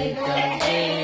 Hare Krishna.